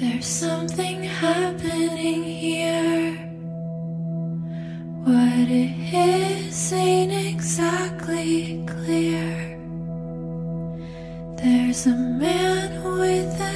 There's something happening here. What it is ain't exactly clear. There's a man with a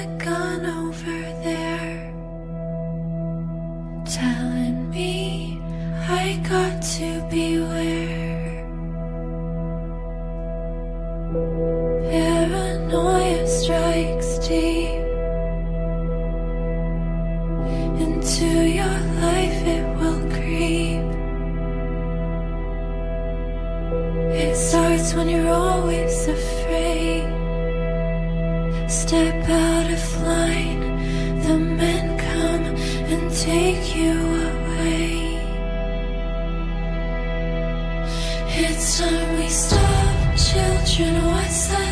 into your life it will creep. It starts when you're always afraid. Step out of line, the men come and take you away. It's time we stop, children, what's that?